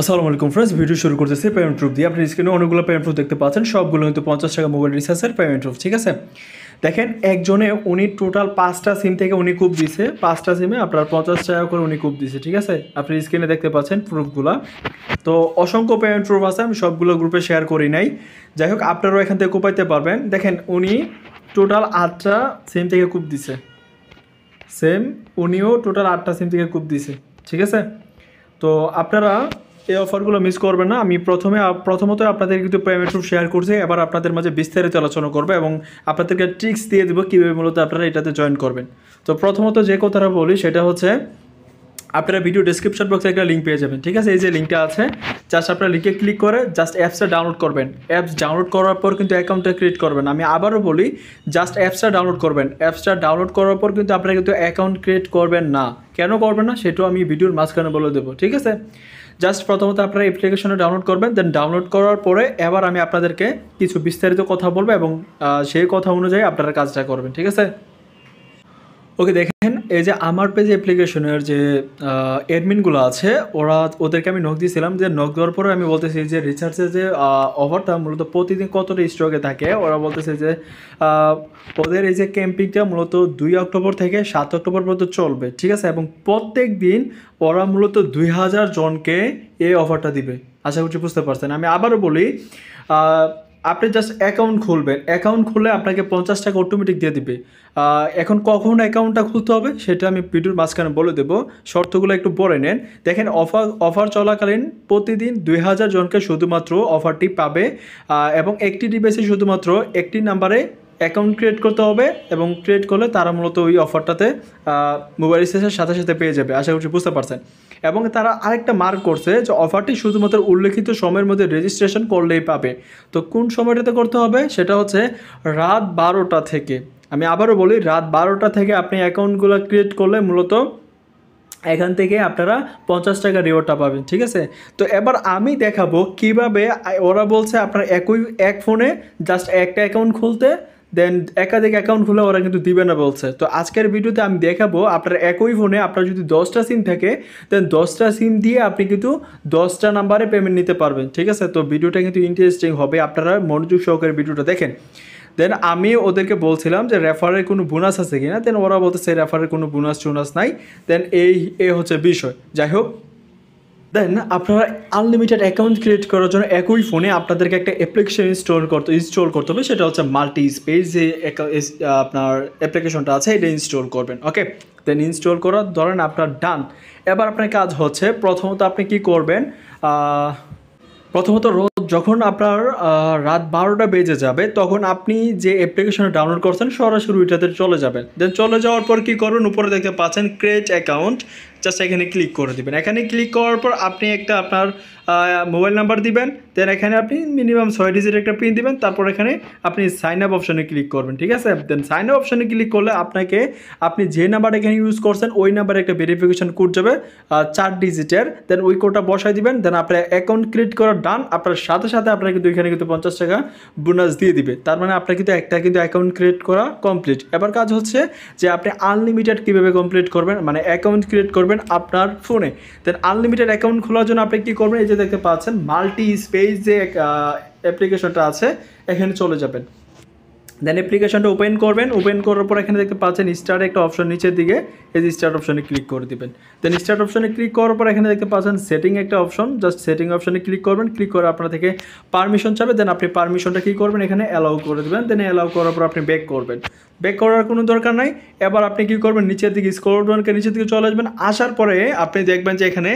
আসসালামু আলাইকুম friends video শুরু করতেছি পেমেন্ট প্রুফ দিয়ে। আপনি স্ক্রিনে অনেকগুলো পেমেন্ট প্রুফ দেখতে পাচ্ছেন, সবগুলো কিন্তু পঞ্চাশ টাকা মোবাইল রিচার্জের পেমেন্ট প্রুফ ঠিক আছে? দেখেন, একজনে উনি টোটাল পাঁচটা সিম থেকে উনি খুব দিছে, পাঁচটা সিমে আপনার পঞ্চাশ টাকা করে উনি খুব দিছে, ঠিক আছে? আপনি স্ক্রিনে দেখতে পাচ্ছেন প্রুফগুলো তো অসংখ্য পেমেন্ট প্রুফ আছে, আমি সবগুলো গ্রুপে শেয়ার করি নাই। যাই হোক, আপনারাও এখান থেকে কোপাইতে পারবেন। দেখেন, উনি টোটাল আটটা সিম থেকে খুব দিছে। সেম উনিও টোটাল আটটা সিম থেকে খুব দিছে, ঠিক আছে? তো আপনারা এই অফারগুলো মিস করবেন না। আমি প্রথমে প্রথমত আপনাদের কিন্তু পেমেন্ট প্রুফ শেয়ার করছি, এবার আপনাদের মাঝে বিস্তারিত আলোচনা করব এবং আপনাদেরকে ট্রিক্স দিয়ে দেবো কীভাবে মূলত আপনারা এটাতে জয়েন করবেন। তো প্রথমত যে কথাটা বলি, সেটা হচ্ছে আপনারা ভিডিও ডিসক্রিপশন বক্সে একটা লিঙ্ক পেয়ে যাবেন, ঠিক আছে? এই যে লিঙ্কটা আছে জাস্ট আপনারা লিঙ্কে ক্লিক করে জাস্ট অ্যাপসটা ডাউনলোড করবেন। অ্যাপস ডাউনলোড করার পর কিন্তু অ্যাকাউন্টটা ক্রিয়েট করবেন। আমি আবারও বলি জাস্ট অ্যাপসটা ডাউনলোড করবেন। অ্যাপসটা ডাউনলোড করার পর কিন্তু আপনারা কিন্তু অ্যাকাউন্ট ক্রিয়েট করবেন না। কেন করবেন না? সেটাও আমি ভিডিওর মাঝখানে বলে দেবো, ঠিক আছে? জাস্ট প্রথমত আপনারা অ্যাপ্লিকেশনটা ডাউনলোড করবেন দেন ডাউনলোড করার পরে এবার আমি আপনাদেরকে কিছু বিস্তারিত কথা বলব এবং সেই কথা অনুযায়ী আপনারা কাজটা করবেন, ঠিক আছে? ওকে, দেখেন এই যে আমার পেজ অ্যাপ্লিকেশনের যে অ্যাডমিনগুলো আছে, ওরা, ওদেরকে আমি নখ দিয়েছিলাম যে নখ দেওয়ার পরে আমি বলতেছি যে রিচার্জের যে অফারটা মূলত প্রতিদিন কতটা স্টকে থাকে, ওরা বলতেছে যে ওদের এই যে ক্যাম্পিংটা মূলত দুই অক্টোবর থেকে সাত অক্টোবর পর্যন্ত চলবে, ঠিক আছে? এবং প্রত্যেক দিন ওরা মূলত দুই হাজার জনকে এই অফারটা দিবে, আশা করছি বুঝতে পারছেন। আমি আবারও বলি আপনি জাস্ট অ্যাকাউন্ট খুলবেন। অ্যাকাউন্ট খুলে আপনাকে পঞ্চাশ টাকা অটোমেটিক দিয়ে দিবে। এখন কখন অ্যাকাউন্টটা খুলতে হবে সেটা আমি ভিডিওর মাঝখানে বলে দেবো। শর্তগুলো একটু পরে নেন। দেখেন অফার অফার চলাকালীন প্রতিদিন দুই হাজার জনকে শুধুমাত্র অফারটি পাবে। এবং একটি ডিভাইসে শুধুমাত্র একটি নাম্বারে অ্যাকাউন্ট ক্রিয়েট করতে হবে এবং ক্রিয়েট করলে তারা মূলত ওই অফারটাতে মোবাইল রিচার্জের সাথে সাথে পেয়ে যাবে। আশা করছি বুঝতে পারছেন। এবং তারা আরেকটা মার্ক করছে যে অফারটি শুধুমাত্র উল্লেখিত সময়ের মধ্যে রেজিস্ট্রেশন করলেই পাবে। তো কোন সময়টাতে করতে হবে? সেটা হচ্ছে রাত বারোটা থেকে। আমি আবারও বলি, রাত বারোটা থেকে আপনি অ্যাকাউন্টগুলো ক্রিয়েট করলে মূলত এখান থেকে আপনারা পঞ্চাশ টাকা রিওয়ার্ডটা পাবেন, ঠিক আছে? তো এবার আমি দেখাবো কীভাবে ওরা বলছে আপনার একই, এক ফোনে জাস্ট একটা অ্যাকাউন্ট খুলতে দেন একাধিক অ্যাকাউন্ট খুলে ওরা কিন্তু দিবে না বলছে। তো আজকের ভিডিওতে আমি দেখাবো, আপনার একই ফোনে আপনার যদি দশটা সিম থাকে দেন দশটা সিম দিয়ে আপনি কিন্তু দশটা নাম্বারে পেমেন্ট নিতে পারবেন, ঠিক আছে? তো ভিডিওটা কিন্তু ইন্টারেস্টিং হবে, আপনারা মনোযোগ সহকারে ভিডিওটা দেখেন। দেন আমি ওদেরকে বলছিলাম যে রেফারের কোনো বোনাস আছে কিনা দেন ওরা বলতেছে রেফারের কোনো বোনাস টোনাস নাই। দেন এই এ হচ্ছে বিষয়। যাই হোক দেন আপনারা আনলিমিটেড অ্যাকাউন্ট ক্রিয়েট করার জন্য একই ফোনে আপনাদেরকে একটা অ্যাপ্লিকেশন ইনস্টল করতে ইনস্টল করতে হবে। সেটা হচ্ছে মাল্টি স্পেস যে আপনার অ্যাপ্লিকেশনটা আছে, এটা ইনস্টল করবেন ওকে দেন ইনস্টল করার, ধরেন আপনার ডান এবার আপনার কাজ হচ্ছে, প্রথমত আপনি কি করবেন প্রথমত রোজ যখন আপনার রাত বারোটা বেজে যাবে, তখন আপনি যে অ্যাপ্লিকেশনটা ডাউনলোড করছেন, সরাসরি ওইটাতে চলে যাবেন। দেন চলে যাওয়ার পর কি করবেন? উপরে দেখতে পাচ্ছেন ক্রিয়েট অ্যাকাউন্ট জাস্ট এখানে ক্লিক করে দেবেন। এখানে ক্লিক করার পর আপনি একটা আপনার মোবাইল নাম্বার দিবেন দেন এখানে আপনি মিনিমাম ছয় ডিজিট একটা পিন দিবেন, তারপর এখানে আপনি সাইন আপ অপশনে ক্লিক করবেন, ঠিক আছে? দেন সাইন আপ অপশনে ক্লিক করলে আপনাকে, আপনি যে নাম্বার এখানে ইউজ করছেন, ওই নাম্বারে একটা ভেরিফিকেশন কোড যাবে চার ডিজিটের দেন ওই কোডটা বসাই দিবেন দেন আপনার অ্যাকাউন্ট ক্রিয়েট করা ডান আপনার সাথে সাথে আপনার কিন্তু এখানে কিন্তু পঞ্চাশ টাকা বোনাস দিয়ে দিবে। তার মানে আপনার কিন্তু একটা কিন্তু অ্যাকাউন্ট ক্রিয়েট করা কমপ্লিট এবার কাজ হচ্ছে যে আপনি আনলিমিটেড কীভাবে কমপ্লিট করবেন? মানে অ্যাকাউন্ট ক্রিয়েট করবেন আপনার ফোনে দেন আনলিমিটেড অ্যাকাউন্ট খোলার জন্য আপনি কী করবেন? এই যে দেখতে পাচ্ছেন মাল্টি স্পেস যে অ্যাপ্লিকেশনটা আছে এখানে চলে যাবেন। দেন অ্যাপ্লিকেশনটা ওপেন করবেন। ওপেন করার পর এখানে দেখতে পাচ্ছেন স্টার্ট একটা অপশন নিচের দিকে। এই স্টার্ট অপশনে ক্লিক করে দিবেন। দেন স্টার্ট অপশনে ক্লিক করার পর এখানে দেখতে পাচ্ছেন সেটিং একটা অপশন জাস্ট সেটিং অপশনে ক্লিক করবেন। ক্লিক করে আপনার থেকে পারমিশন চাবে। দেন আপনি পারমিশনটা কী করবেন? এখানে অ্যালাউ করে দেবেন। দেন অ্যালাউ করার পর আপনি ব্যাক করবেন। ব্যাক করার কোনো দরকার নাই। এবার আপনি কী করবেন? নিচের দিকে স্ক্রল ডাউনকে নিচের দিকে চলে আসবেন। আসার পরে আপনি দেখবেন যে এখানে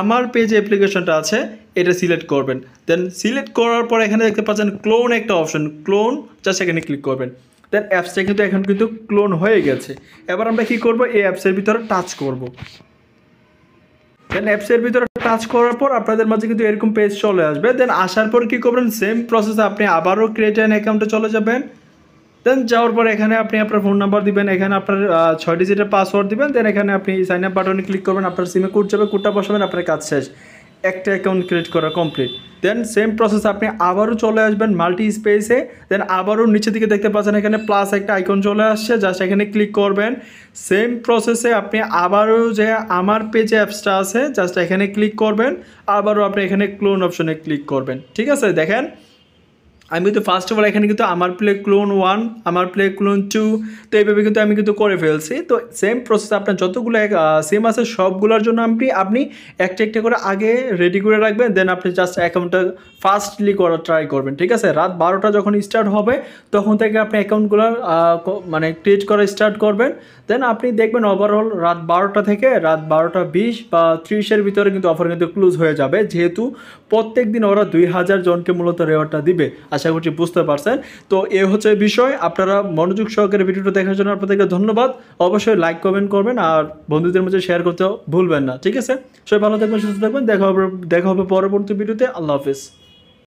আমার পেজ অ্যাপ্লিকেশনটা আছে। এটা সিলেক্ট করবেন। দেন সিলেক্ট করার পর এখানে দেখতে পাচ্ছেন ক্লোন একটা অপশন ক্লোন জাস্ট এখানে ক্লিক করবেন। দেন অ্যাপসটা কিন্তু এখন কিন্তু ক্লোন হয়ে গেছে। এবার আমরা কি করব? এই অ্যাপসের ভিতরে টাচ করব। দেন অ্যাপসের ভিতরে টাচ করার পর আপনাদের মাঝে কিন্তু এরকম পেজ চলে আসবে। দেন আসার পর কি করবেন? সেম প্রসেসে আপনি আবারও ক্রিয়েট অ্যান অ্যাকাউন্টে চলে যাবেন। দেন যাওয়ার পর এখানে আপনি আপনার ফোন নাম্বার দিবেন, এখানে আপনার ছয় ডিজিটের পাসওয়ার্ড দিবেন। দেন এখানে আপনি সাইন আপ বাটনে ক্লিক করবেন, আপনার সিমে কোড যাবে কোডটা বসাবেন, আপনার কাজ শেষ। একটা অ্যাকাউন্ট ক্রিয়েট করা কমপ্লিট দেন সেম প্রসেস আপনি আবারও চলে আসবেন মাল্টি স্পেসে দেন আবারও নিচে দিকে দেখতে পাচ্ছেন এখানে প্লাস একটা আইকন চলে আসছে জাস্ট এখানে ক্লিক করবেন। সেম প্রসেসে আপনি আবারও যে আমার পেজে অ্যাপসটা আছে জাস্ট এখানে ক্লিক করবেন। আবারও আপনি এখানে ক্লোন অপশনে ক্লিক করবেন। ঠিক আছে? দেখেন? আমি কিন্তু ফার্স্ট অফ অল এখানে কিন্তু আমার প্লে ক্লোন ওয়ান আমার প্লে ক্লোন টু তো এইভাবে কিন্তু আমি কিন্তু করে ফেলছি। তো সেম প্রসেস আপনার যতগুলো সেম আছে সবগুলোর জন্য আপনি আপনি একটা একটা করে আগে রেডি করে রাখবেন দেন আপনি জাস্ট অ্যাকাউন্টটা ফাস্টলি করা ট্রাই করবেন, ঠিক আছে? রাত বারোটা যখন স্টার্ট হবে, তখন থেকে আপনি অ্যাকাউন্টগুলো মানে ক্রিয়েট করা স্টার্ট করবেন। দেন আপনি দেখবেন ওভারঅল রাত বারোটা থেকে রাত বারোটা বিশ বা ত্রিশের ভিতরে কিন্তু অফার কিন্তু ক্লোজ হয়ে যাবে। যেহেতু প্রত্যেক দিন ওরা দুই হাজার জনকে মূলত রেওয়ার্ডটা দিবে। আশা করছি বুঝতে পারছেন। তো এ হচ্ছে বিষয়। আপনারা মনোযোগ সহকারে ভিডিওটা দেখার জন্য আপনাদেরকে ধন্যবাদ। অবশ্যই লাইক কমেন্ট করবেন আর বন্ধুদের মধ্যে শেয়ার করতে ভুলবেন না। ঠিক আছে? সবাই ভালো থাকবেন, সুস্থ থাকবেন। দেখা হবে দেখা হবে পরবর্তী ভিডিওতে। আল্লাহ হাফিজ।